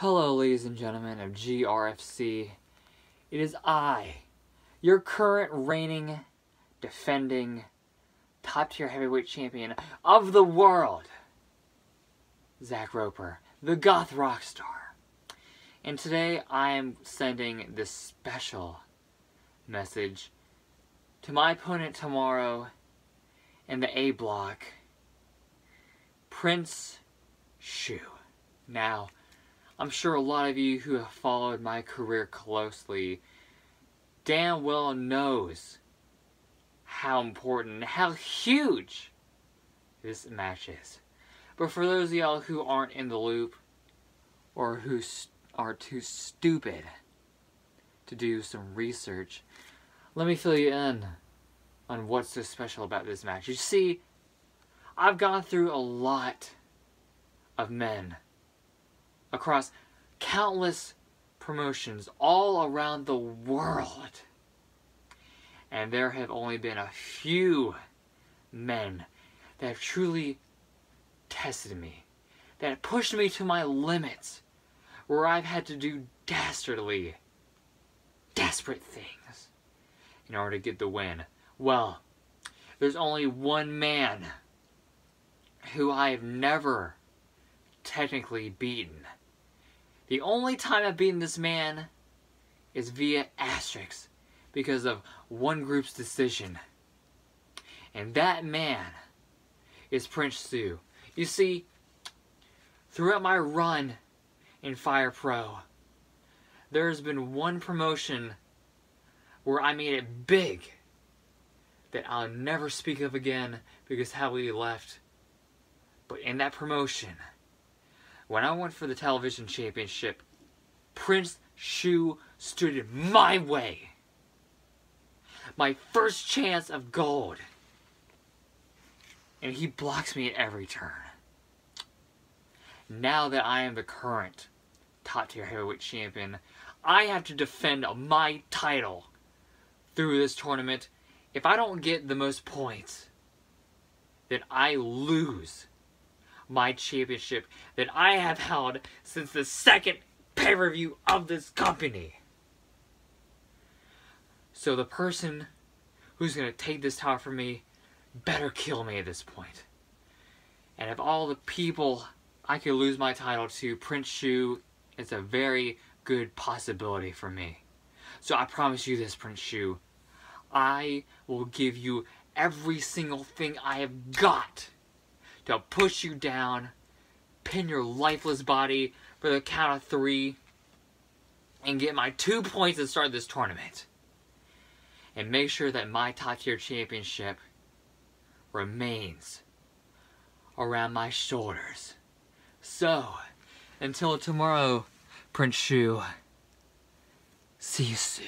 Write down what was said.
Hello, ladies and gentlemen of GRFC. It is I, your current reigning, defending, top tier heavyweight champion of the world, Zack Roper, the goth rock star. And today I am sending this special message to my opponent tomorrow in the A block, Prince Shu. Now, I'm sure a lot of you who have followed my career closely damn well knows how important, how huge this match is. But for those of y'all who aren't in the loop, or who are too stupid to do some research, let me fill you in on what's so special about this match. You see, I've gone through a lot of men across countless promotions all around the world. And there have only been a few men that have truly tested me, that have pushed me to my limits, where I've had to do dastardly, desperate things in order to get the win. Well, there's only one man who I have never technically beaten. The only time I've beaten this man is via asterisks because of one group's decision. And that man is Prince Shu. You see, throughout my run in Fire Pro, there's been one promotion where I made it big that I'll never speak of again because how we left. But in that promotion, when I went for the television championship, Prince Shu stood in my way. My first chance of gold. And he blocks me at every turn. Now that I am the current top tier heavyweight champion, I have to defend my title through this tournament. If I don't get the most points, then I lose my championship that I have held since the second pay-per-view of this company. So the person who's going to take this title from me better kill me at this point. And of all the people I could lose my title to, Prince Shu is a very good possibility for me. So I promise you this, Prince Shu. I will give you every single thing I have got to push you down, pin your lifeless body for the count of three, and get my two points to start this tournament. And make sure that my top tier championship remains around my shoulders. So, until tomorrow, Prince Shu, see you soon.